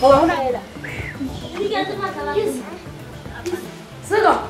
好了，我来了。你干什么？这个。